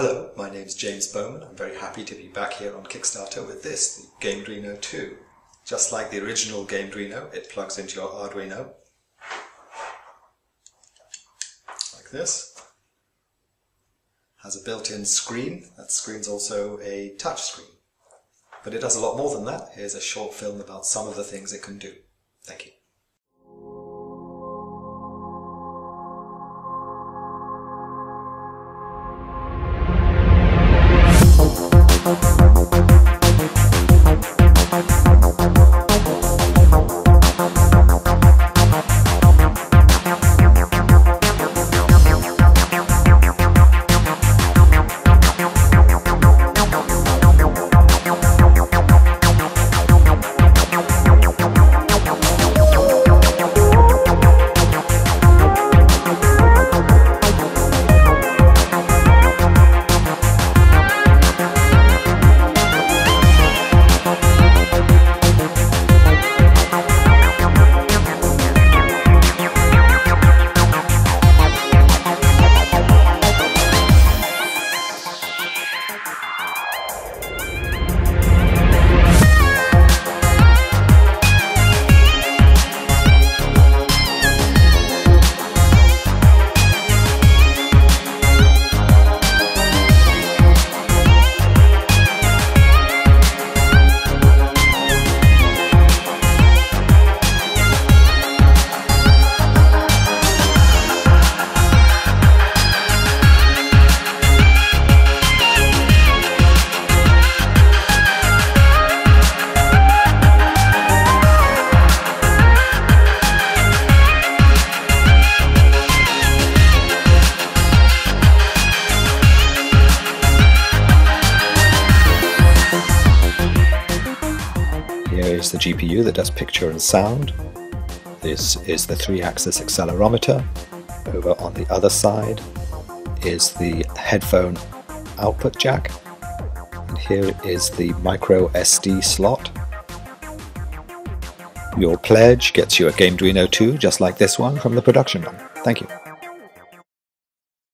Hello, my name's James Bowman. I'm very happy to be back here on Kickstarter with this, the Gameduino 2. Just like the original Gameduino, it plugs into your Arduino. Like this. Has a built-in screen. That screen's also a touch screen. But it does a lot more than that. Here's a short film about some of the things it can do. Thank you. Here is the GPU that does picture and sound. This is the 3-axis accelerometer. Over on the other side is the headphone output jack. And here is the micro SD slot. Your pledge gets you a Gameduino 2 just like this one from the production run. Thank you.